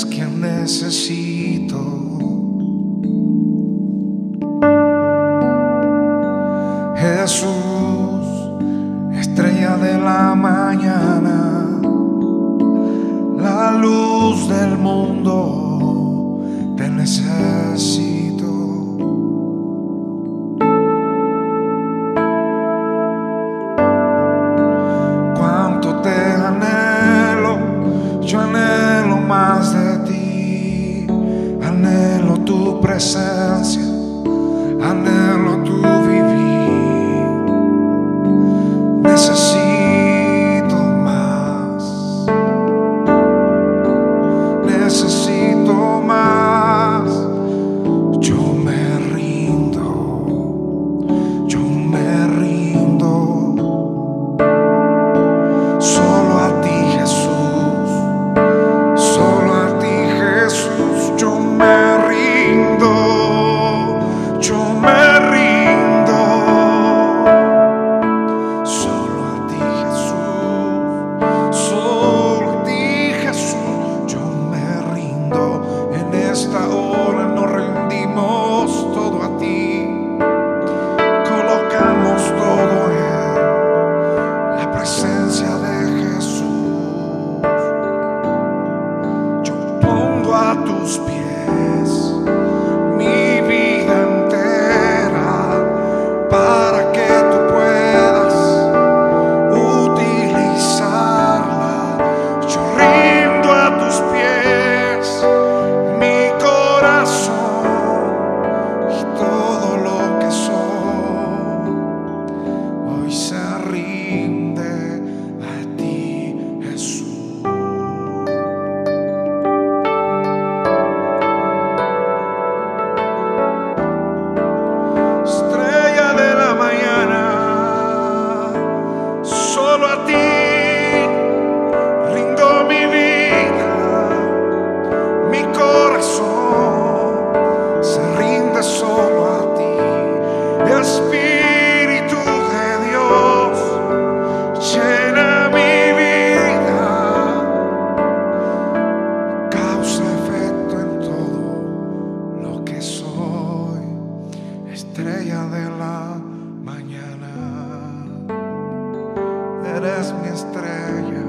eres quien necesito. Jesús, estrella de la mañana, la luz del mundo, te necesito. Tu presencia esta hora nos rendimos todo a ti, colocamos todo en la presencia de Jesús. Yo pongo a tus pies. eres mi estrella.